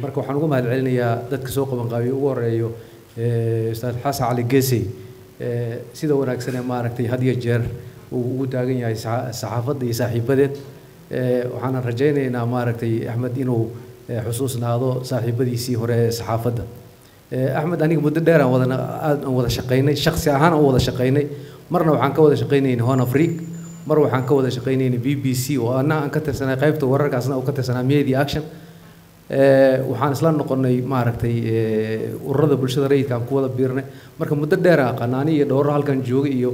marka waxaan ugu mahad celinayaa dadka soo qabanqaabiye ugu horeeyo ustaad xasan cali geesey sida wanaagsan maaragtay had iyo jeer uu ugu taagan yahay saxaafadda iyo saaxiibadeed. Waxaana rajaynaynaa maaragtay axmed inuu xusuusnaado saaxiibadiisii hore ee saxaafadda. Axmed aniga muddo dheer aan wada aad aan wada shaqaynay shaksi ahaan aan wada shaqaynay. Marna waxaan ka wada shaqaynaynay hon afriq mar waxaan ka wada shaqaynaynay b b c oo anna aan ka tirsanay qaybta wararkaasna uu ka tirsanaa media action waxaan isla noqonnay maaragtay ururada bulshada rayidka aan ku wada biirnay. Marka muddo dheer aan aqaana ani iyo dhowro halkan jooga iyo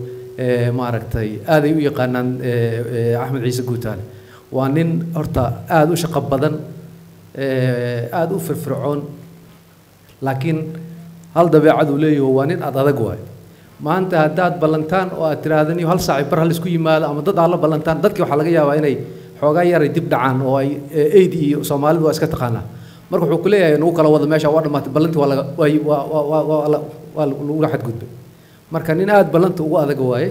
maaragtay aaday u yaqaanaan axmed ciise guutaale waa nin horta aada u shaqo badan aada u firfircoon laakiin hal dabeecad uu leeyaho waa nin aad adag waayo. Maanta haddaad ballantaan oo aad tiraahdan iyo hal saaci bar hal isku yimaado ama dad aad la ballantaan dadkii waxaa laga yaabaa inay xoogaa yaray dib dhacaan oo ay aid iyo soomaalidu waa iska taqaanaa. Marka wuxuu ku leeyahay kala wada meesha waa dhammaatay ballantii waa xadgudbay. Marka nin aada ballanta ugu adag waaye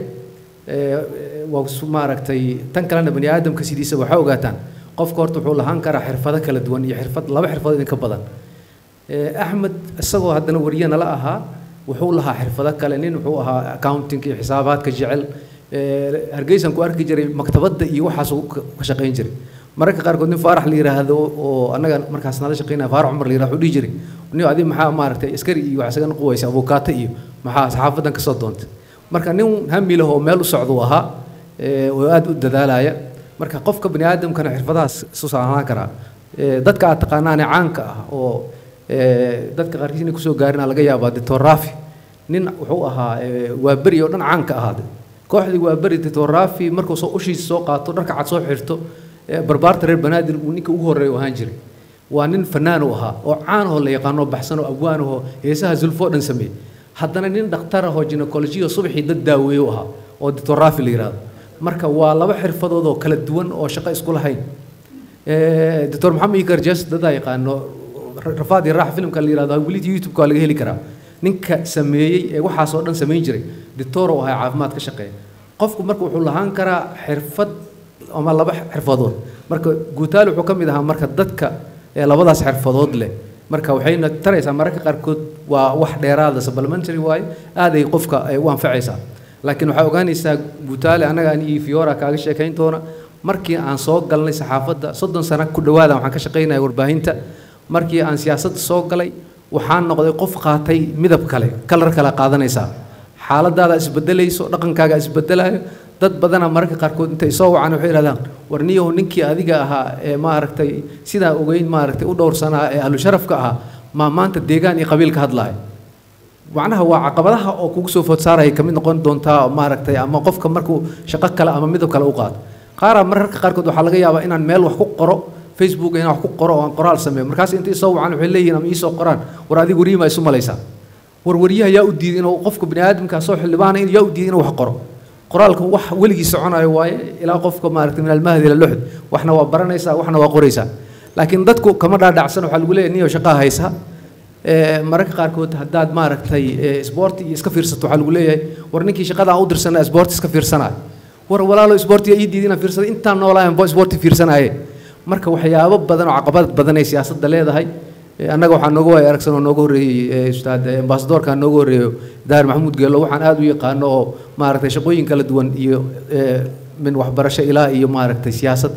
waa maaragtay tan kalena bani aadamka sidiisa waxaa ogaataan qofka horta wuxuu lahaan karaa xirfado kala duwan iyo xirfad laba xirfadood idinka badan. Axmed isagoo haddana wariye nala ahaa wuxuu lahaa xirfado kale nin wuxuu ahaa accounting iyo xisaabaadka jecel hargeysan ku arki jiray maktabadda iyo waxaasuu ka shaqayn jiray. Mararka qaarkood nin faarax la oo annaga markaas nala shaqaynaya faarax cumar la wuxuu dhihi jiray nin adi maxaa maaragtay askari iyo wax isaga noqowaysa abukaato iyo maxaa saxaafadan ka soo doontay? Marka nin hami oo meel u socduu ahaa oo aada u dadaalaya marka qofka bani aadamkana xirfadahaas isu saahnaan karaa. Dadka aad taqaanaane caanka ah oo dadka qaarkiis inay ku soo gaarina laga yaabaa dictor rafi nin wuxuu ahaa waa oo dhan caanka ahaade kooxdii waa beri dictor rafi markuu soo ushiisa soo qaato dharka cad soo xirto barbaarta reer banaadir uu ninka ugu horreeya ahaan jiray. Waa nin fanaan u ahaa oo caan ahoo la yaqaano baxsan oo abwaan ahoo heesaha zulfo dhan sameeyey haddana nin dhakhtar ahoo ginecology oo subaxii dad daaweeye u ahaa oo dictor rafi la yidhahdo marka waa laba xirfadood oo kala duwan oo shaqo isku lahayn. Doctor maxamed ikarjes dadaa yaqaano rafaad iyo raax filimka la yihahdo welid youtube-ka waa laga heli karaa ninka sameeyey ee waxaasoo dhan samayn jiray doctor oo ahaa caafimaad ka shaqeeya. Qofku marka wuxuu lahaan karaa xirfad ama laba xirfadood. Marka guutaale wuxuu ka mid ahaa marka dadka labadaas xirfadood leh. Marka waxayna taraysaa mararka qaarkood waa wax dheeraada supplementary waaye aaday qofka u anfacaysaa. Laakiin waxaa ogaanaysaa guutaale annaga an fiora kaaga sheekayn doona markii aan soo galnay saxaafadda soddon sano ku dhawaada waxaan ka shaqaynaya warbaahinta. Markii aan siyaasadda soo galay waxaan noqday qof qaatay midab kale kalar kale qaadanaysaa xaaladaada isbedelayso dhaqankaaga isbedelayo dad badana mararka qaarkood intay soo wacaan waxay yidhahdaan war niyahow ninkii adiga ahaa ee maaragtay sidaa ogeyn maaragtay u dhowrsanaa ee ahlu sharafka ahaa maa maanta deegaan iyo qabiil ka hadlaya macnaha waa caqabadaha oo kugu soo food ka mid noqon doontaa maaragtay ama qofka markuu shaqo kale ama midab kale u qaado qaaraa mararka qaarkood waxaa laga yaabaa inaan meel wax ku qoro facebook inaan wax ku qoro oo aan qoraal sameeyo. Markaas intay soo wacaan waxay leeyihiin ama iisoo qoraan war adiga wariyima isu malaysaa war yaa u diiday inuu qofka bini aadamka soo xildhibaana yaa u diiday inuu wax qoro. Qoraalka wax weligii soconayo waaye ilaa qofka maaragtay min almahdi ila luxd waxna waa baranaysaa waxna waa qoraysaa. Laakiin dadku kama dhaadhacsan waxaa lagu leeyahay niyo shaqaa haysa. Mararka qaarkood haddaad maaragtay sboorti iyo iska fiirsato waxaa lagu leeyahay war ninkii shaqada aan u dirsanaa sboorti iska fiirsanaayo war walaalo sboortiga ii diiday inaan fiirsado intaan noolaayan bo sboorti fiirsanaaye marka waxyaabo badan oo caqabad badan ay siyaasadda leedahay annaga waxaa nooga waaya aragsan oo nooga horreeyey ustaad ambasadorka nooga horreeyo daahir maxamuud geelo waxaan aada u yaqaano oo maaragtay shaqooyin kala duwan iyo min waxbarasho ilaa iyo maaragtay siyaasad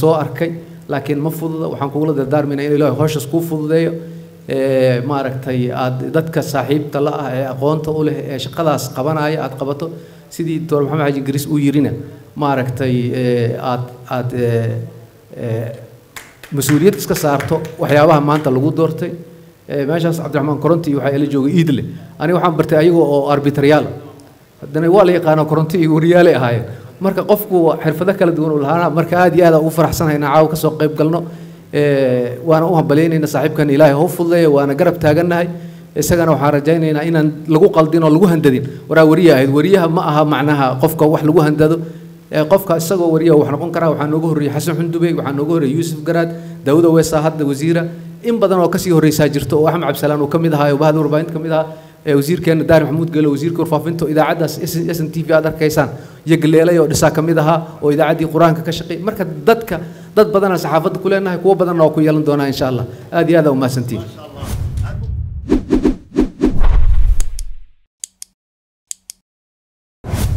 soo arkay. Laakiin ma fududa waxaan kugula dardaarmayna in ilaahay howshaas kuu fududeeyo maaragtay aad dadka saaxiibta la ah ee aqoonta u leh ee shaqadaas qabanaya aad qabato. Sidii doctor maxamed xaji garis uu yirina maaragtay aad aad mas'uuliyad iska saarto waxyaabaha maanta lagu doortay. Meeshaas cabdiraxmaan koronti waxaa ila joogay iidle aniga waxaan bartay ayaga oo arbitryaal haddana waa la yaqaano koronti wariyaalay ahaayeen. Marka qofku xirfado kala duwan lahaana marka aad iyo aad ugu faraxsanahay inaan caawa ka soo qayb galno. Waana u hambalyaynayna saaxiibkan. Ilaahay hoo fududeeya waana garab taagannahay isagana waxaan rajaynaynaa inaan lagu qaldin oo lagu handadin. Waraa wariya ahayd. Wariyaha ma aha macnaha qofka wax lagu handado qofka isagoo wariya wax noqon karaa waxaa nooga horreeyey xasan xundubey waxaa nooga horreeyey yuusuf garaad daawuda weesaa hadda wasiira. In badan oo ka sii horreysaa jirto oo axmed cabdisalaan uu ka mid ahaa bahda warbaahinta ka mid ahaa wasiirkeena daari maxamuud gelo wasiirka warfaafinta idaacaddaas s n t v aad arkaysaan iyo galeelay oo dhisaa ka mid ahaa oo idaacaddii qur'aanka ka shaqeey marka dadka dad badanaa saxaafadda ku leenahay kuwo badanna waa ku yeelan doonaa insha allah. Aad iyo aad aa umahadsantiin